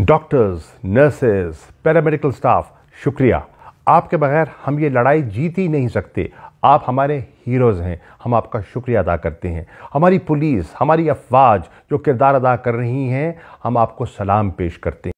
Doctors nurses paramedical staff शुक्रिया। आपके बगैर हम ये लड़ाई जीत ही नहीं सकते। आप हमारे हीरोज़ हैं। हम आपका शुक्रिया अदा करते हैं। हमारी पुलिस, हमारी अफवाज जो किरदार अदा कर रही हैं, हम आपको सलाम पेश करते हैं।